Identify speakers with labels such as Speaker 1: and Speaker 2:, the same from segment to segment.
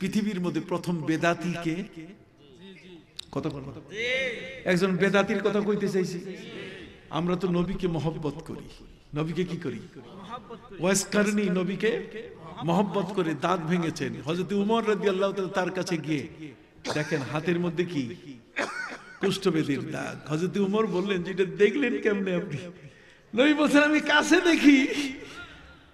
Speaker 1: পৃথিবীর মধ্যে প্রথম বেদাতিকে কত একজন বেদাতির কথা কইতে চাইছি। আমরা তো নবীকে মহব্বত করি। নবীকে কি করি? ওয়াসকারনি নবীকে মহব্বত করে দাঁত ভেঙেছেন। হযরত উমর রাদিয়াল্লাহু তাআলা তার কাছে গিয়ে দেখেন হাতের মধ্যে কি? কুষ্ঠবেদীর দাগ। হযরত উমর বললেন যে এটা দেখলেন কেমনে আপনি? নবী বলছেন আমি কাছে দেখি।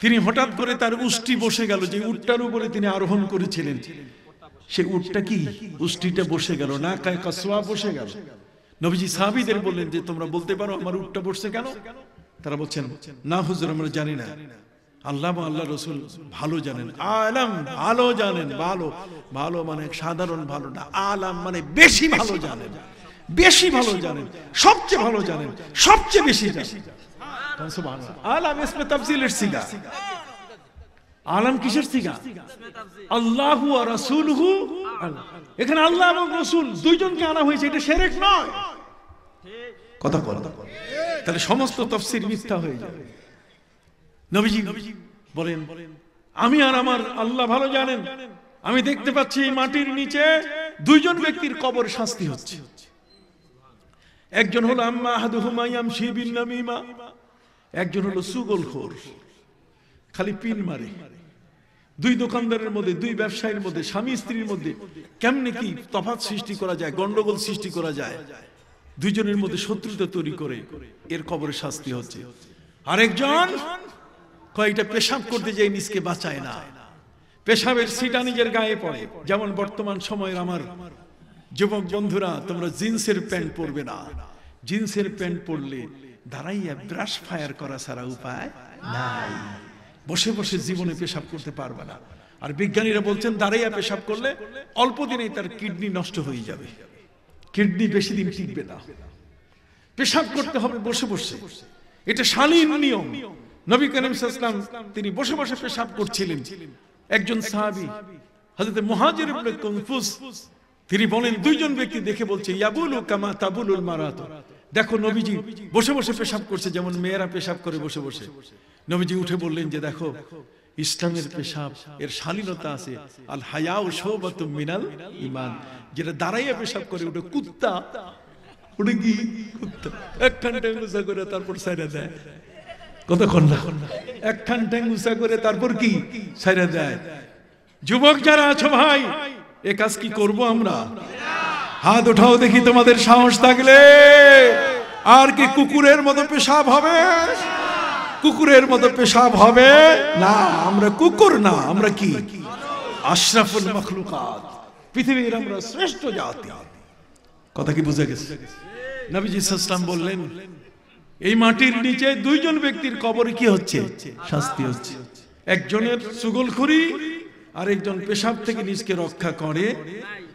Speaker 1: তিনি হঠাৎ করে তার উষ্টি বসে গেল যে উটটার উপরে তিনি আরোহণ করেছিলেন। সে উটটা কি? উষ্টিটা বসে গেল না কায় কাসওয়া বসে গেল। নবীজি সাহাবীদের বললেন যে, তোমরা বলতে পারো আমার উটটা বসছে কেন তারা বলছেন, না হুজুর, আমরা জানি না। আল্লাহ আল্লাহ রসুল ভালো জানেন। আলাম ভালো জানেন, ভালো। ভালো মানে সাধারণ ভালো না। আলাম মানে বেশি ভালো জানেন। বেশি ভালো জানেন। সবচেয়ে ভালো জানেন। সবচেয়ে বেশি জানেন। ইসমে সিগা। কিসের সিগা? আল্লাহু এখানে আল্লাহ এবং দুইজনকে আনা হয়েছে, এটা নয়। কথা কথা তাহলে সমস্ত মিথ্যা হয়ে যাবে। নবীজি বলেন, আমি আর আমার আল্লাহ ভালো জানেন। আমি দেখতে পাচ্ছি মাটির নিচে দুইজন ব্যক্তির কবর শাস্তি হচ্ছে। একজন হলো আম্মা আহাদুহুমা ইয়ামশি নামিমা। একজন হলো সুগলখোর খালি পিন মারে। দুই দোকানদারের মধ্যে, দুই ব্যবসায়ীর মধ্যে, স্বামী স্ত্রীর মধ্যে কেমনে কি তফাৎ সৃষ্টি করা যায়, গন্ডগোল সৃষ্টি করা যায়, দুইজনের মধ্যে শত্রুতা তৈরি করে এর কবরে শাস্তি হচ্ছে। আরেকজন কয়েকটা পেশাব করতে যাই নিজকে বাঁচায় না। পেশাবের সিটা নিজের গায়ে পড়ে। যেমন বর্তমান সময়ের আমার যুবক বন্ধুরা, তোমরা জিন্সের প্যান্ট পরবে না। জিন্সের প্যান্ট পরলে দাঁড়াইয়া ব্রাশ ফায়ার করা ছাড়া উপায় নাই। বসে বসে জীবনে পেশাব করতে পারবে না। আর বিজ্ঞানীরা বলছেন, দাঁড়াইয়া পেশাব করলে অল্প দিনেই তার কিডনি নষ্ট হয়ে যাবে। কিডনি বেশি দিন টিকবে না। পেশাব করতে হবে বসে বসে। এটা শালীন নিয়ম। নবী করিম সাল্লাম তিনি বসে বসে পেশাব করছিলেন। একজন সাহাবী, হযরত মুহাজির ইবনে কনফুস, তিনি বলেন, দুইজন ব্যক্তি দেখে বলছে, ইয়াবুলু কামা তাবুলুল মারাত। দেখো নবীজি, বসে বসে পেশাব করছে, যেমন মেয়েরা পেশাব করে বসে বসে। নবীজি উঠে বললেন যে, দেখো, ইসলামের পেশাব, এর শালীনতা আছে। আল হায়া ও শোবাতুম মিনাল ইমান যেটা দাঁড়াইয়া পেশাব করে, ওটা কুত্তা। ওটা কি? কুত্তা। একখান ট্যাং উঁচা করে তারপর সাইরা দেয়। কতক্ষণ না? একখান ট্যাং উঁচা করে তারপর কি? সাইরা দেয়। যুবক যারা আছো ভাই, এ কাজ কি করব আমরা? হাত উঠাও দেখি তোমাদের সাহস থাকলে। আর কি কুকুরের মতো পেশাব হবে? কুকুরের মতো পেশাব হবে? না, আমরা কুকুর না, আমরা কি? আশরাফুল মখলুকাত, পৃথিবীর আমরা শ্রেষ্ঠ জাতি। কথা কি বুঝে গেছে? নবীজি সাল্লাম বললেন, এই মাটির নিচে দুইজন ব্যক্তির কবরে কি হচ্ছে? শাস্তি হচ্ছে। একজনের সুগলখুরি আর একজন পেশাব থেকে নিজকে রক্ষা করে।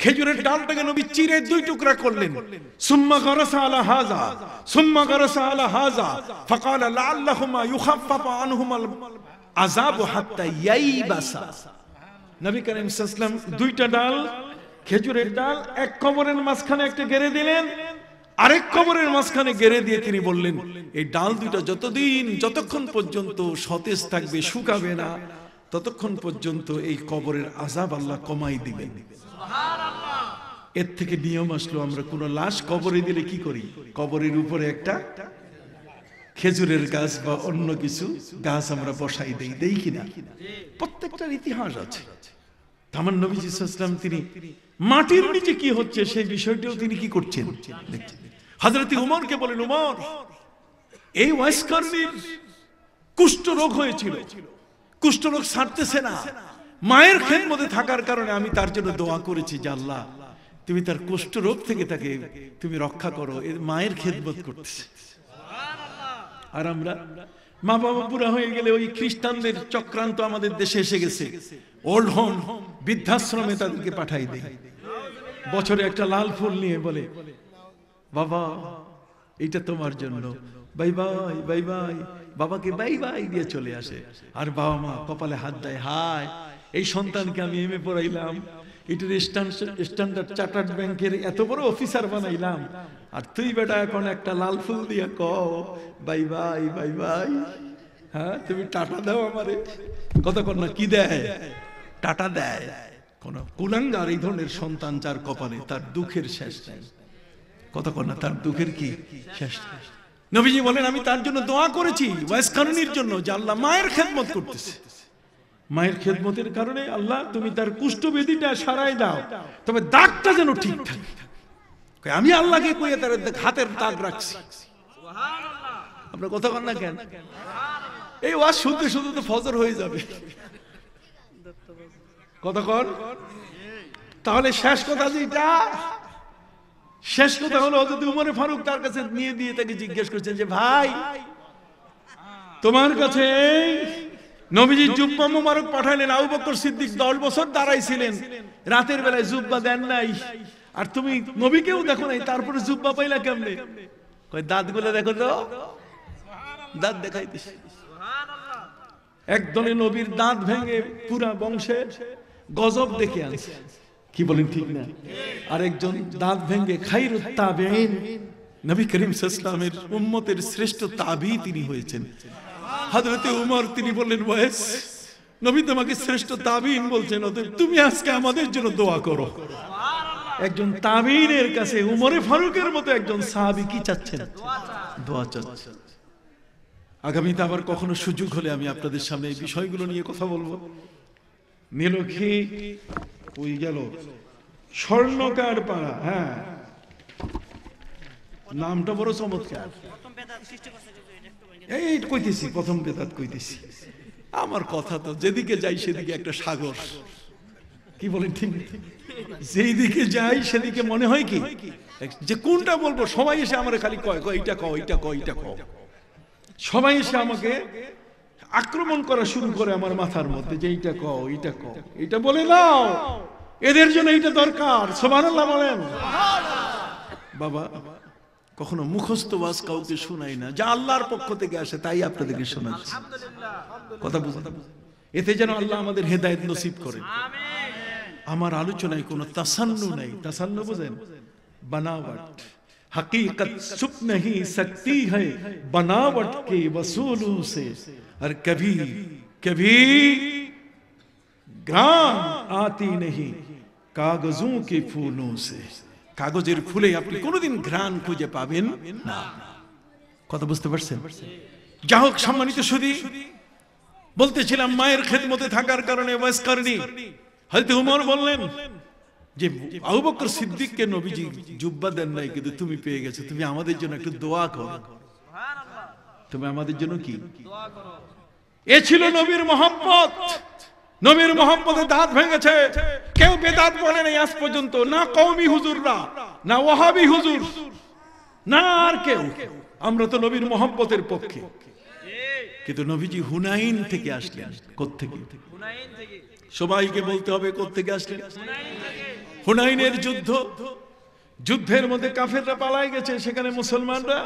Speaker 1: খেজুরের ডালটাকে নবী চিরে দুই টুকরা করলেন। সুম্মা গারাসা আলা হাজা, সুম্মা গারাসা আলা হাজা, ফাকালা লাআল্লাহুমা ইউখাফফাফু আনহুমাল আযাবু হাত্তা ইয়াইবাসা। নবী করিম সাল্লাল্লাহু আলাইহি দুইটা ডাল, খেজুরের ডাল, এক কবরের মাঝখানে একটা গেড়ে দিলেন, আরেক কবরের মাঝখানে গেড়ে দিয়ে তিনি বললেন, এই ডাল দুইটা যতদিন, যতক্ষণ পর্যন্ত সতেজ থাকবে, শুকাবে না, ততক্ষণ পর্যন্ত এই কবরের আজাব আল্লাহ কমাই দিবেন। এর থেকে নিয়ম আসলো আমরা কোন লাশ কবরে দিলে কি করি? কবরের উপরে একটা খেজুরের গাছ বা অন্য কিছু গাছ আমরা বসাই দেই দেই কিনা? প্রত্যেকটার ইতিহাস আছে। আমার নবীজি ইসলাম তিনি মাটির নিচে কি হচ্ছে সেই বিষয়টিও তিনি কি করছেন? হজরত উমরকে বলেন, উমর, এই ওয়াইসকারণীর কুষ্ঠ রোগ হয়েছিল। কুষ্ঠ রোগ ছাড়তেছে না। মায়ের খেদমতে থাকার কারণে আমি তার জন্য দোয়া করেছি যে তুমি তার কুষ্ঠ রোগ থেকে তাকে তুমি রক্ষা করো। এর মায়ের খেদমত করতেছে। আর আমরা মা বাবা পুরা হয়ে গেলে ওই খ্রিস্টানদের চক্রান্ত আমাদের দেশে এসে গেছে। ওল্ড হোম বৃদ্ধাশ্রমে তাদেরকে পাঠাই দেয় বছরে একটা লাল ফুল নিয়ে বলে, বাবা, এইটা তোমার জন্য। Bye bye bye bye. বাবাকে বাই বাই দিয়ে চলে আসে। আর বাবা মা কপালে হাত দেয়, হায়, এই সন্তানকে আমি এমএ পড়াইলাম। এটার স্ট্যান্ডার্ড চার্টার্ড ব্যাংকের এত বড় অফিসার বানাইলাম। আর তুই বেটা এখন একটা লাল ফুল দিয়া ক বাই বাই বাই বাই। হ্যাঁ তুমি টাটা দাও আমারে। কতক্ষণ না, কি দেয়? টাটা দেয়। কোন কুলাঙ্গার এই ধরনের সন্তান যার কপালে তার দুঃখের শেষ নেই। কতক্ষণ না, তার দুঃখের কি শেষ নবীজি বলেন, আমি তার জন্য দোয়া করেছি ওয়াইস কারণের জন্য, যে আল্লাহ মায়ের খেদমত করতেছে। মায়ের খেদমতের কারণে আল্লাহ তুমি তার কুষ্ঠবেদিটা সারাই দাও। তবে দাগটা যেন ঠিক থাকে। আমি আল্লাহকে কইয়ে তার হাতের দাগ রাখছি। আপনার কথা কন না কেন? এই ওয়াজ শুনতে শুনতে তো ফজর হয়ে যাবে। কতক্ষণ তাহলে শেষ কথা যেটা। শেষ কথা হলো হজরত উমরে ফারুক তার কাছে নিয়ে দিয়ে তাকে জিজ্ঞেস করছেন যে ভাই তোমার কাছে এই নবীজি জুব্বা মোবারক পাঠালেন আবু বকর সিদ্দিক দশ বছর দাঁড়াইছিলেন। রাতের বেলায় জুব্বা দেন নাই। আর তুমি নবীকেও দেখো নাই, তারপরে জুব্বা পাইলা কেমনে? কই দাঁতগুলো দেখো তো। দাঁত দেখাইতেছে। একদলে নবীর দাঁত ভেঙে পুরা বংশে গজব দেখে আনছে। কি বলেন ঠিক না? আরেকজন দাঁত ভেঙে খাইরুত তাবেইন নবী করিম সাল্লামের উম্মতের শ্রেষ্ঠ তাবি তিনি হয়েছেন। হযরতে উমর, তিনি বললেন ওয়াইস নবী তোমাকে শ্রেষ্ঠ তাবিন বলছেন, অতএব তুমি আজকে আমাদের জন্য দোয়া করো। একজন তাবিনের কাছে উমরে ফারুকের মতো একজন সাহাবী কি চাচ্ছেন? দোয়া চাচ্ছেন। আগামীতে আবার কখনো সুযোগ হলে আমি আপনাদের সামনে এই বিষয়গুলো নিয়ে কথা বলব। নীলক্ষী, ওই গেল, স্বর্ণকার পাড়া হ্যাঁ। নামটা বড় চমৎকার। এই কইতেছি, প্রথম বেদাত কইতেছি। আমার কথা তো যেদিকে যাই সেদিকে একটা সাগর। কি বলেন ঠিক? যেই দিকে যাই সেদিকে মনে হয় কি? যে কোনটা বলব, সবাই এসে আমার খালি কয় কয়, এইটা কও এইটা কও এইটা কও সবাই এসে আমাকে আক্রমণ করা শুরু করে আমার মাথার মধ্যে, যে এইটা কও এইটা কও এইটা বলে নাও। এদের জন্য এইটা দরকার। সুবহানাল্লাহ বলেন। বাবা কখনো মুখস্থ ওয়াজ কাউকে শোনাই না যা আল্লাহর পক্ষ থেকে আসে তাই আপনাদেরকে শোনাচ্ছি কথা বুঝতে এতে যেন আল্লাহ আমাদের হেদায়ত নসিব করেন আমার আলোচনায় কোনো তাসান্নু নাই তাসান্নু বোঝেন বানাওয়াট हकीकत छुप नहीं सकती है बनावट के वसूलों से और कभी कभी ग्राम आती नहीं कागजों के फूलों से কাগজের ফুলে আপনি কোনোদিন ঘ্রাণ খুঁজে পাবেন না। কথা বুঝতে পারছেন? যা হোক, সম্মানিত সুদী বলতেছিলাম মায়ের খেদমতে থাকার কারণে ওয়াজ করেনি। হয়তো উমর বললেন যে, আবু বকর সিদ্দিককে নবীজি জুব্বা দেন নাই, কিন্তু তুমি পেয়ে গেছো। তুমি আমাদের জন্য একটু দোয়া করো। তুমি আমাদের জন্য কি? এ ছিল নবীর মোহাম্মত নবীর মোহাম্মতে দাঁত ভেঙেছে। কেউ বেদাত বলে নাই আজ পর্যন্ত। না কওমি হুজুররা, না ওয়াহাবি হুজুর, না আর কেউ। আমরা তো নবীর মোহাম্মতের পক্ষে। কিন্তু নবীজি হুনাইন থেকে আসলেন। কোত্থেকে? সবাইকে বলতে হবে কোত্থেকে আসলেন। হুনাইনের যুদ্ধ। যুদ্ধের মধ্যে কাফেররা পালায় গেছে, সেখানে মুসলমানরা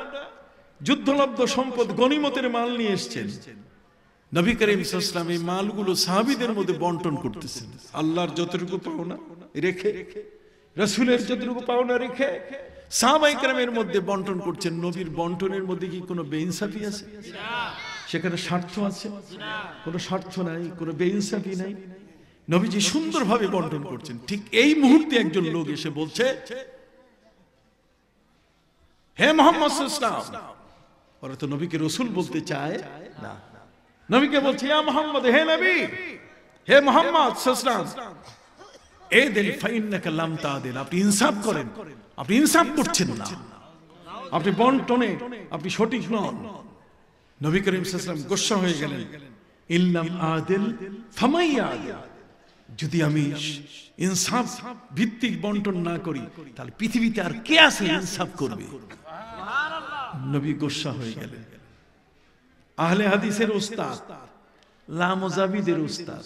Speaker 1: যুদ্ধলব্ধ সম্পদ গনিমতের মাল নিয়ে এসছেন। নবী করিম ইসলাম এই মালগুলো সাহাবিদের মধ্যে বন্টন করতেছেন। আল্লাহর যতটুকু পাওনা রেখে, রসুলের যতটুকু পাওনা রেখে মধ্যে বন্টন করছেন। নবীর বন্টনের মধ্যে কি কোনো বেইনসাফি আছে? সেখানে স্বার্থ আছে? কোনো স্বার্থ নাই, কোনো বেইনসাফি নাই। নবীজি সুন্দরভাবে বন্টন করছেন। ঠিক এই মুহূর্তে একজন লোক এসে বলছে, হে মোহাম্মদ ওরা তো নবীকে রসুল বলতে চায় না। নবীকে বলছে ইয়া মোহাম্মদ হে নবী হে মোহাম্মদ এ দিল ফাইন্নাকা লাম তাদিল আপনি ইনসাফ করেন আপনি ইনসাফ করছেন না। আপনি বন্টনে আপনি সঠিক নন। নবী করিম গোস্বা হয়ে গেলেন। ইল্লাম আদিল ফামাই আদিল। যদি আমি ইনসাফ ভিত্তিক বন্টন না করি তাহলে পৃথিবীতে আর কে আছে ইনসাফ করবে? নবী গোস্বা হয়ে গেলেন। আহলে হাদিসের উস্তাদ, লামজাবিদের উস্তাদ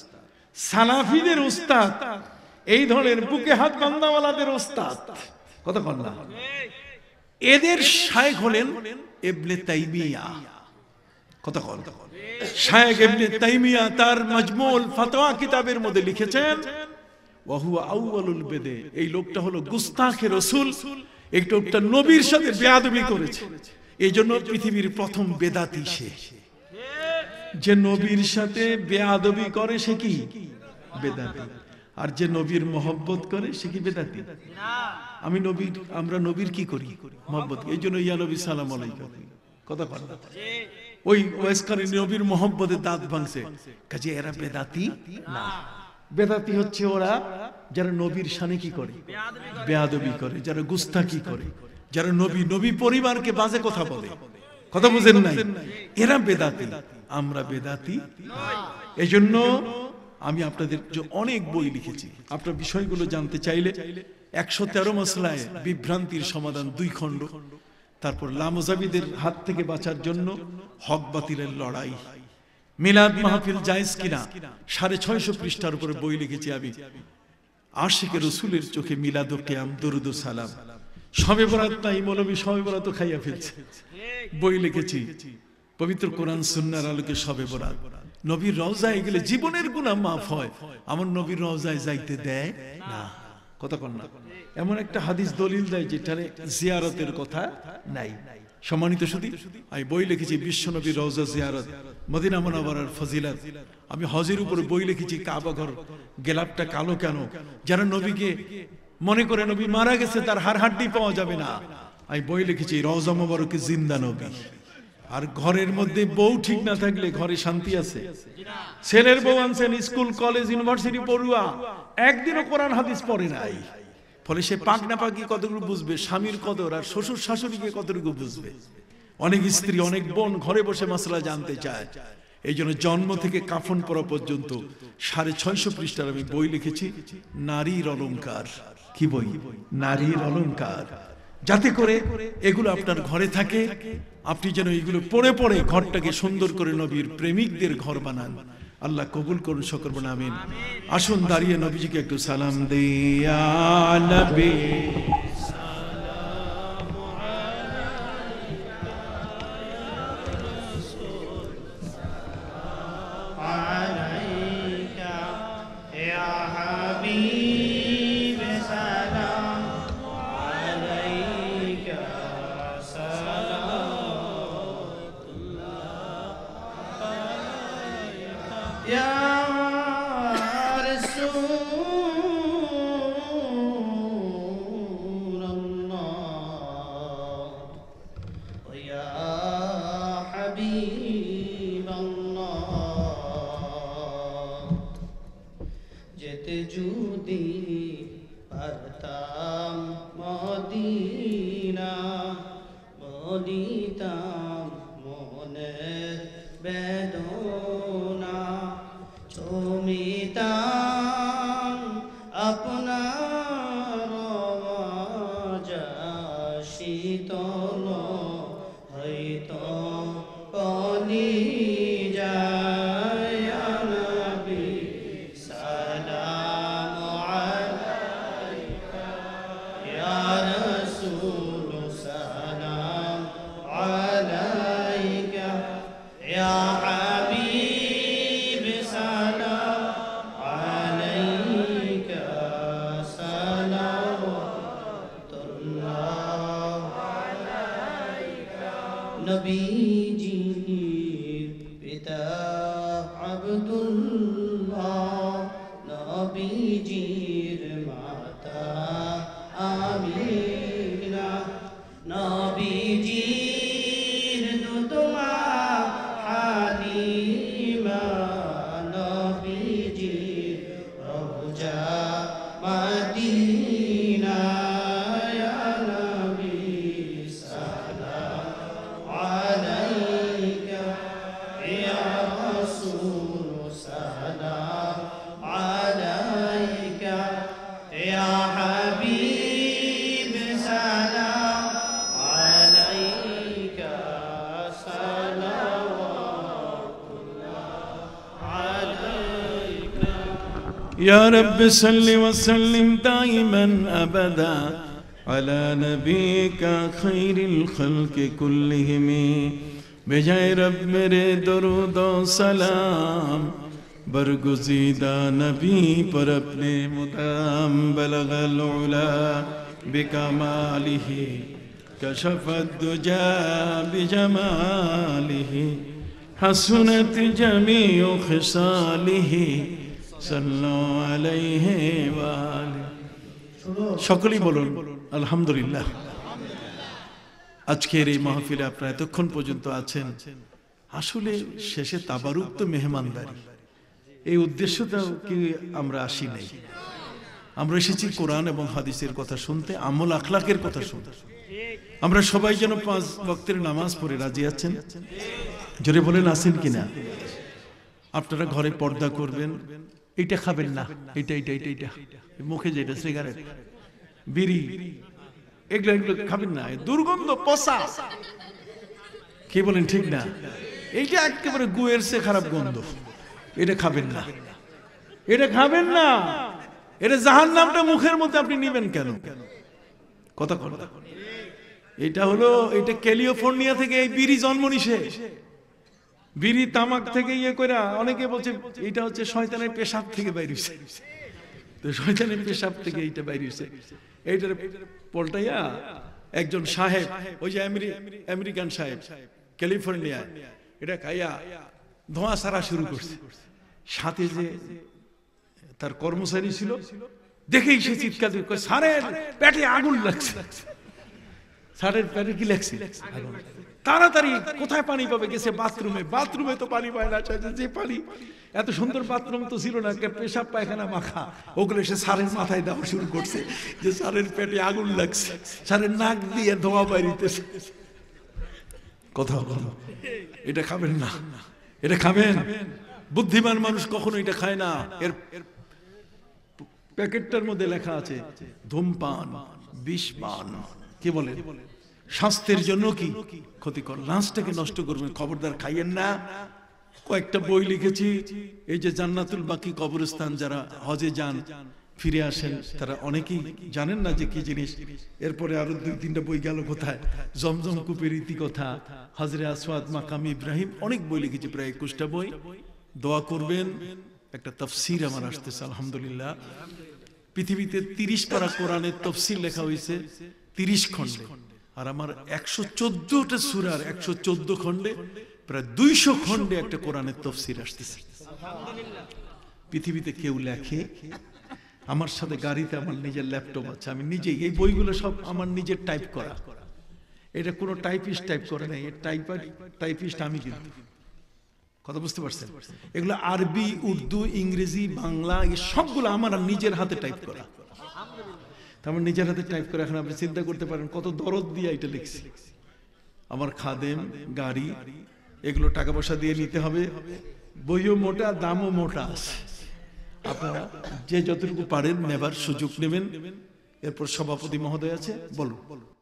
Speaker 1: সালাফিদের উস্তাদ, এই ধরনের বুকে হাত বান্দাওয়ালাদের উস্তাদ। কন না। এদের শায়েখ হলেন এবনে তাইমিয়া। কন। শায়েখ এবনে তাইমিয়া তার মজমুল ফতোয়া কিতাবের মধ্যে লিখেছেন আউয়ালুল বেদে এই লোকটা হলো গুস্তাখে রসুল, এই লোকটা নবীর সাথে বেয়াদবি করেছে। এই জন্য পৃথিবীর প্রথম বেদাতি সে। যে নবীর সাথে বেয়াদবি করে সে কি? বেদাতি। আর যে নবীর মহব্বত করে সে কি বেদাতি? আমি নবীর আমরা নবীর কি করি? মহব্বত। এই জন্য ইয়া নবী, সালাম আলাইকুম। কথা বল। ওই ওয়েস্কারি নবীর মহব্বতে দাঁত ভাঙছে। কাজে এরা বেদাতি? না। বেদাতি হচ্ছে ওরা যারা নবীর সানে কি করে? বেয়াদবি করে, যারা গুস্তাকি করে, যারা নবী নবী পরিবারকে বাজে কথা বলে। কথা বুঝেন নাই? এরা বেদাতি, আমরা বেদাতি। এই জন্য আমি আপনাদের অনেক বই লিখেছি, আপনার বিষয়গুলো জানতে চাইলে একশো তেরো মশলায় বিভ্রান্তির সমাধান দুই খণ্ড, তারপর লামজাবিদের হাত থেকে বাঁচার জন্য হক বাতিলের লড়াই। মিলাদ মাহফিল জায়েজ কিনা, সাড়ে ছয়শো পৃষ্ঠার উপরে বই লিখেছি আমি। আশিকে রসুলের চোখে মিলাদ কেয়াম দরুদ সালাম। সবে বরাত নাই মৌলবী সবে বরাত খাইয়া ফেলছে। বই লিখেছি পবিত্র কোরআন সুন্নার আলোকে সবে বরাত। নবীর রওজায় গেলে জীবনের গুণা মাফ হয়। আমার নবীর রওজায় যাইতে দেয় না। কথা কন না। এমন একটা হাদিস দলিল দেয় যেটারে জিয়ারতের কথা নাই। সম্মানিত শুধু আমি বই লিখেছি বিশ্ব নবীর রওজা জিয়ারত মদিনা মুনাওয়ারার ফজিলাত। আমি হজের উপরে বই লিখেছি কাবাঘর গেলাপটা কালো কেন? যারা নবীকে মনে করে নবী মারা গেছে, তার হার হাড্ডি পাওয়া যাবে না। আমি বই লিখেছি, রওজা মোবারকে জিন্দা নবী। আর ঘরের মধ্যে বউ ঠিক না থাকলে ঘরে শান্তি আছে। ছেলের বউ আনছেন স্কুল, কলেজ, ইউনিভার্সিটি, পড়ুয়া। একদিনও কোরআন হাদিস পড়ে নাই। ফলে সে পাক না পাকি কতটুকু বুঝবে, স্বামীর কদর আর শ্বশুর শাশুড়িকে কতটুকু বুঝবে? অনেক স্ত্রী, অনেক বোন ঘরে বসে মশলা জানতে চায়। এই জন্য জন্ম থেকে কাফন পরা পর্যন্ত সাড়ে ছয়শো পৃষ্ঠার আমি বই লিখেছি, নারীর অলংকার। কি বই? নারীর অলঙ্কার যাতে করে এগুলো আপনার ঘরে থাকে, আপনি যেন এগুলো পড়ে পড়ে ঘরটাকে সুন্দর করে নবীর প্রেমিকদের ঘর বানান। আল্লাহ কবুল করুন সকর আমিন। আসুন দাঁড়িয়ে নবীজিকে একটু সালাম দিয়া নবী।
Speaker 2: যদি পারতাম মদিনা বলিতাম
Speaker 1: रब सल्लि वसल्लिम दाइमन अबदा अला नबीका खैरिल खल्क कुल्लिहिम बेजाय रब मेरे दरूद सलाम बरगुजीदा नबी पर अपने मुदाम बलगल उला बिकमालिही कशफद्दुजा बिजमालिही हसनत जमी खिसालिही সকলেই বলুন আলহামদুলিল্লাহ। আজকের এই মাহফিলে আপনার এতক্ষণ পর্যন্ত আছেন। আসলে শেষে তাবারুক তো মেহমানদারি। এই উদ্দেশ্যটাও কি আমরা আসি নাই? আমরা এসেছি কোরআন এবং হাদিসের কথা শুনতে আমল আখলাকের কথা শুনতে। আমরা সবাই যেন পাঁচ ভক্তের নামাজ পড়ে রাজি আছেন। জোরে বলেন আসেন কিনা? আপনারা ঘরে পর্দা করবেন এইটা খাবেন না। এইটা এইটা এইটা এটা মুখে যেটা সিগারেট বিড়ি। এগুলো এগুলো খাবেন না। দুর্গন্ধ পচা। কি বলেন ঠিক না? এইটা একেবারে গুয়ের সে খারাপ গন্ধ। এটা খাবেন না। এটা খাবেন না। এটা জাহান নামটা মুখের মধ্যে আপনি নিবেন কেন? কথা কথা এটা হলো এটা ক্যালিফোর্নিয়া থেকে এই বিড়ি জন্ম নিছে। বিড়ি, তামাক থেকে ইয়ে করে অনেকে বলছে এটা হচ্ছে শয়তানের পেশাব থেকে বাইরেছে তো শয়তানের পেশাব থেকে এইটা বাইরেছে এইটার পল্টাইয়া একজন সাহেব, ওই যে আমেরিকান সাহেব ক্যালিফোর্নিয়া এটা খাইয়া ধোঁয়া সারা শুরু করছে। সাথে যে তার কর্মচারী ছিল, দেখেই সে চিৎকার স্যারের পেটে আগুন লাগছে। স্যারের পেটে কি লাগছে। তাড়াতাড়ি কোথায় পানি পাবে? গেছে বাথরুমে। বাথরুমে তো পানি পায় না যে পানি। এত সুন্দর বাথরুম তো ছিল না পেশাব পায়খানা মাখা। ওগুলো সে স্যারের মাথায় দেওয়া শুরু করছে, যে স্যারের পেটে আগুন লাগছে স্যারের নাক দিয়ে ধোঁয়া বাইরিতেছে। কথা বলো, এটা খাবেন না? এটা খাবেন? বুদ্ধিমান মানুষ কখনো এটা খায় না। এর প্যাকেটটার মধ্যে লেখা আছে, ধূমপান বিষপান কি বলে? স্বাস্থ্যের জন্য কি? ক্ষতিকর। লাঞ্চটাকে নষ্ট করবেন, খবরদার খাইয়েন না। কয়েকটা বই লিখেছি, এই যে জান্নাতুল বাকি কবরস্থান যারা হজে যান, ফিরে আসেন, তারা অনেকেই জানেন না যে কি জিনিস। এরপরে আরও দুই তিনটা বই গেল কোথায়? জমজম কূপের কথা হাজরে আসওয়াদ মাকাম ইব্রাহিম, অনেক বই লিখেছি, প্রায় একুশটা বই। দোয়া করবেন, একটা তফসির আমার আসতেছে, আলহামদুলিল্লাহ। পৃথিবীতে তিরিশ পারা কোরআনের তফসির লেখা হয়েছে, তিরিশ খণ্ডে। আর আমার একশো চোদ্দটা সুরার একশো চোদ্দ খণ্ডে, প্রায় দুইশো খণ্ডে একটা কোরআনের তফসির আসতেছে। পৃথিবীতে কেউ লেখে, আমার সাথে গাড়িতে আমার নিজের ল্যাপটপ আছে, আমি নিজেই, এই বইগুলো সব আমার নিজের টাইপ করা। এটা কোনো টাইপিস্ট টাইপ করে নাই টাইপার টাইপিস্ট আমি কিন্তু। কথা বুঝতে পারছেন? এগুলো আরবি, উর্দু, ইংরেজি, বাংলা, এই সবগুলো আমার নিজের হাতে টাইপ করা। তা আমার নিজের হাতে টাইপ করে এখন আপনি চিন্তা করতে পারেন কত দরদ দিয়ে এটা লিখছি। আমার খাদেম, গাড়ি, এগুলো টাকা পয়সা দিয়ে নিতে হবে। বইও মোটা, দামও মোটা আছে। আপনারা যে যতটুকু পারেন নেবার সুযোগ নেবেন। এরপর সভাপতি মহোদয় আছে, বলুন।